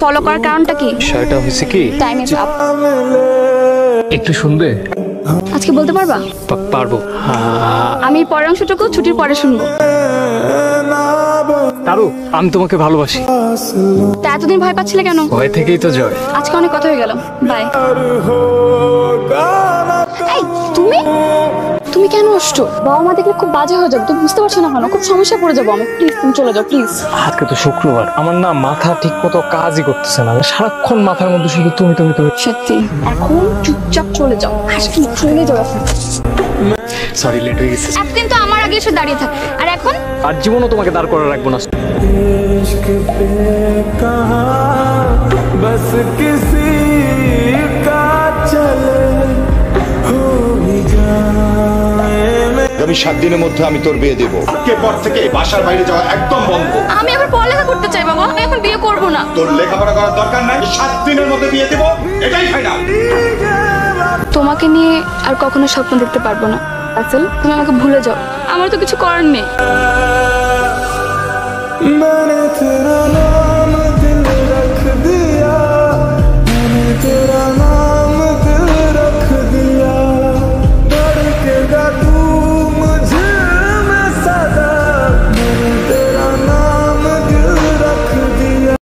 Follow করার কারণটা কি? বিষয়টা হয়েছে কি? টাইম ইজ আপ একটু শুনবে? আজকে বলতে পারবা? পারব। আমি পরের অংশটুকু ছুটির পরে শুনব। তারু আমি তোমাকে ভালোবাসি। তা এতদিন ভয় পাচ্ছিলে কেন? ভয় থেকেই তো জয়। আজকে অনেক কথা হয়ে গেল। বাই তুমি কেন আসছো বাবা মা দেখলে খুব বাজে হয়ে যাবে তুমি বুঝতে পারছো না কেন খুব সমস্যা পড়ে যাবো আমি প্লিজ তুমি চলে যাও প্লিজ আজকে তো শুক্রবার আমার না মাথা ঠিক মতো কাজই করতেছে না সারাক্ষণ মাথার মধ্যে শুধু তুমি তুমি তুমি সত্যি এখন চুপচাপ চলে যাও আজকে চলে যাও এখন সরি লেট হয়ে গেছে একদিন তো আমার আগে এসে দাঁড়িয়ে থাকতে আর এখন আর জীবনও তোমাকে দাঁড় করে রাখবো না बस किसी আগামী সাত দিনের মধ্যে আমি তোর বিয়ে দেবো। আজকে পর থেকে বাসার বাইরে যাওয়া একদম বন্ধ। আমি আবার পড়ালেখা করতে চাই বাবা। আমি এখন বিয়ে করব না। তোর লেখাপড়া করার দরকার নাই সাত দিনের মধ্যে বিয়ে দেবো এটাই ফাইনাল তোমাকে নিয়ে আর কখনো স্বপ্ন দেখতে পারব না। আসল তুমি আমাকে ভুলে যাও। আমার তো কিছু করার নেই।